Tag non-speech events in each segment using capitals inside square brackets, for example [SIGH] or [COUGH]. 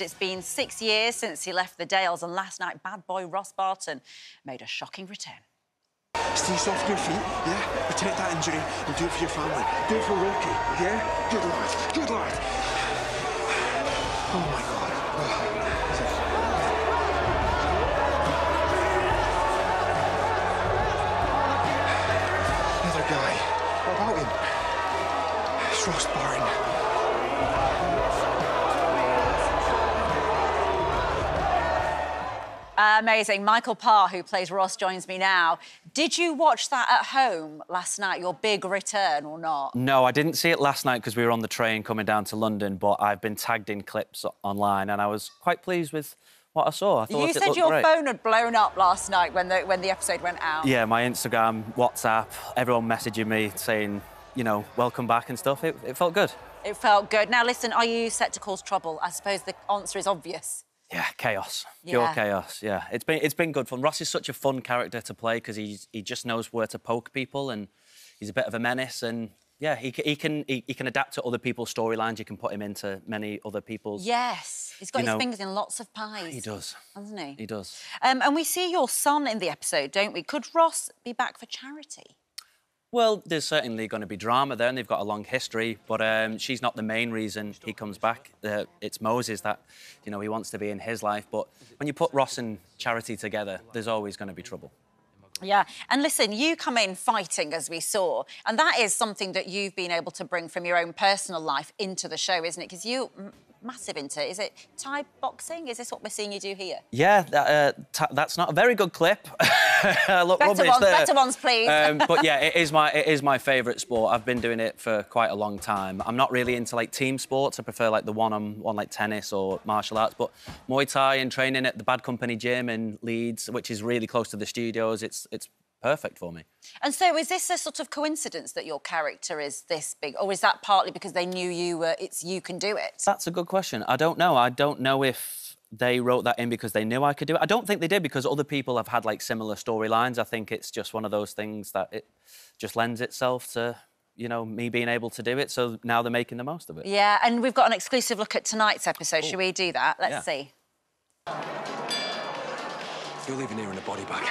It's been six years since he left the Dales, and last night, bad boy Ross Barton made a shocking return. Stay soft on your feet, yeah? Protect that injury and do it for your family. Do it for Rocky, yeah? Good lad, good lad. Oh my God. Another guy. What about him? It's Ross Barton. Amazing. Michael Parr, who plays Ross, joins me now. Did you watch that at home last night, your big return, or not? No, I didn't see it last night because we were on the train coming down to London, but I've been tagged in clips online and I was quite pleased with what I saw. I thought You said your great. phone had blown up last night when the when the episode went out. Yeah, my Instagram, WhatsApp, everyone messaging me saying, you know, welcome back and stuff. It, it felt good. It felt good. Now, listen, are you set to cause trouble? I suppose the answer is obvious. Yeah, chaos, pure chaos. Yeah, it's been it's been good fun. Ross is such a fun character to play because he he just knows where to poke people and he's a bit of a menace and yeah, he, he can he, he can adapt to other people's storylines. You can put him into many other people's. Yes, he's got his know- fingers in lots of pies. He does. doesn't he? He does. Um, and we see your son in the episode, don't we? Could Ross be back for Charity? Well, there's certainly going to be drama there, and they've got a long history. But um, she's not the main reason he comes back. Uh, it's Moses that, you know, he wants to be in his life. But when you put Ross and Charity together, there's always going to be trouble. Yeah, and listen, you come in fighting as we saw, and that is something that you've been able to bring from your own personal life into the show, isn't it? Because you massive into is it Thai boxing? Is this what we're seeing you do here? Yeah, that, uh, that's not a very good clip. [LAUGHS] [LAUGHS] Look Better rubbish ones, there. better ones, please. Um, but [LAUGHS] yeah, it is my it is my favourite sport. I've been doing it for quite a long time. I'm not really into like team sports. I prefer like the one-on-one, like tennis or martial arts. But Muay Thai and training at the Bad Company Gym in Leeds, which is really close to the studios, it's it's perfect for me. And so, is this a sort of coincidence that your character is this big, or is that partly because they knew you were? It's you can do it. That's a good question. I don't know. I don't know if they wrote that in because they knew I could do it. I don't think they did because other people have had like similar storylines. I think it's just one of those things that it just lends itself to, you know, me being able to do it. So now they're making the most of it. Yeah, and we've got an exclusive look at tonight's episode. Should we do that? Let's Yeah. see. You're leaving here in a body bag.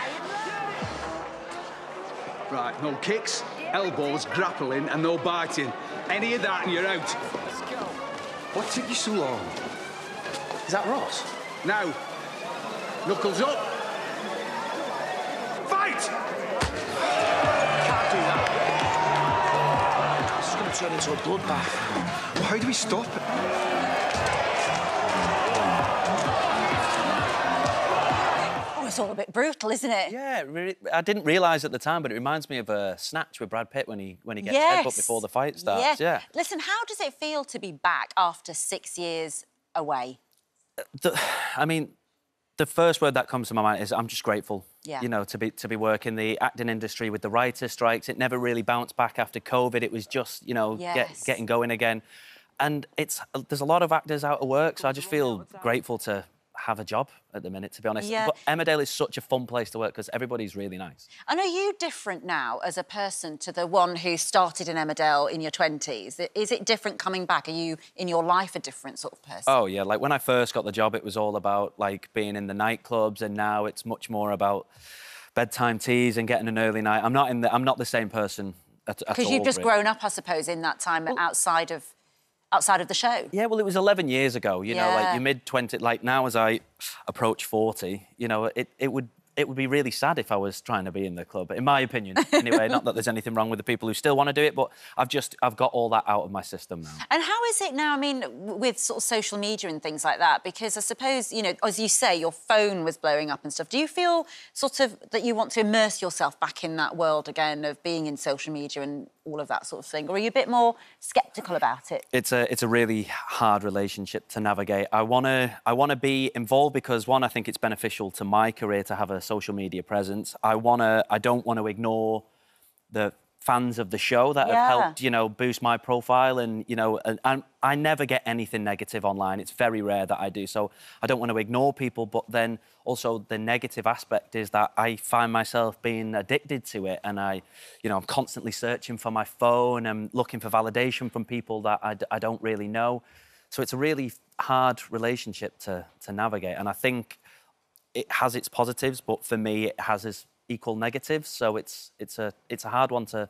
Right, no kicks, elbows, grappling, and no biting. Any of that, and you're out. What took you so long? Is that Ross? Now, knuckles up. Fight! Can't do that. This is going to turn into a bloodbath. Well, how do we stop it? Oh, it's all a bit brutal, isn't it? Yeah, I didn't realise at the time, but it reminds me of a snatch with Brad Pitt when he when he gets Yes. headbutt before the fight starts. Yeah. Yeah. Listen, how does it feel to be back after six years away? The, I mean, the first word that comes to my mind is I'm just grateful. Yeah. You know, to be to be working the acting industry with the writer strikes. It never really bounced back after COVID. It was just you know Yes. get, getting going again, and it's there's a lot of actors out of work, so I just feel grateful to have a job at the minute. To be honest, Yeah. but Emmerdale is such a fun place to work because everybody's really nice. And are you different now as a person to the one who started in Emmerdale in your 20s? Is it different coming back? Are you, in your life, a different sort of person? Oh yeah, like when I first got the job, it was all about like being in the nightclubs, and now it's much more about bedtime teas and getting an early night. I'm not in the. I'm not the same person at, at all. Because you've just really. grown up, I suppose, in that time outside of outside of the show. Yeah, well, it was 11 years ago. You know, like your mid 20s, Like now, as I approach 40, you know, it, it would it would be really sad if I was trying to be in the club. In my opinion, [LAUGHS] anyway. not that there's anything wrong with the people who still want to do it, but I've just I've got all that out of my system now. And how is it now? I mean, with sort of social media and things like that, because I suppose, you know, as you say, your phone was blowing up and stuff. Do you feel sort of that you want to immerse yourself back in that world again of being in social media and all of that sort of thing? Or are you a bit more sceptical about it? it's a it's a really hard relationship to navigate. I want to I want to be involved because one I think it's beneficial to my career to have a social media presence. I want to I don't want to ignore the fans of the show that Yeah. have helped you know boost my profile and you know and, and I never get anything negative online. It's very rare that I do. So I don't want to ignore people but then also the negative aspect is that I find myself being addicted to it and I you know I'm constantly searching for my phone and looking for validation from people that I, d- I don't really know. So it's a really hard relationship to to navigate, and I think it has its positives, but for me, it has its equal negatives. So it's it's a it's a hard one to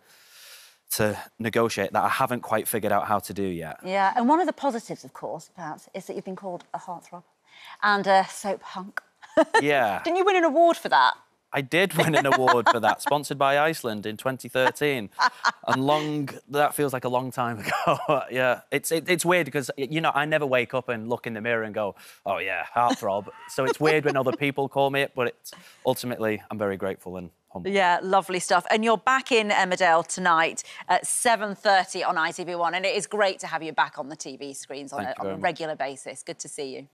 to negotiate that I haven't quite figured out how to do yet. Yeah, and one of the positives, of course, perhaps, is that you've been called a heartthrob and a soap hunk. [LAUGHS] Yeah. Didn't you win an award for that? I did win an award for that, sponsored by Iceland in 2013. and long, that feels like a long time ago. [LAUGHS] yeah, it's it, it's weird because you know I never wake up and look in the mirror and go, oh yeah, heartthrob. so it's weird when other people call me it, but it's ultimately I'm very grateful and humble. Yeah, lovely stuff. And you're back in Emmerdale tonight at 7.30 on ITV1 and it is great to have you back on the TV screens on, a, on a regular basis. Good to see you.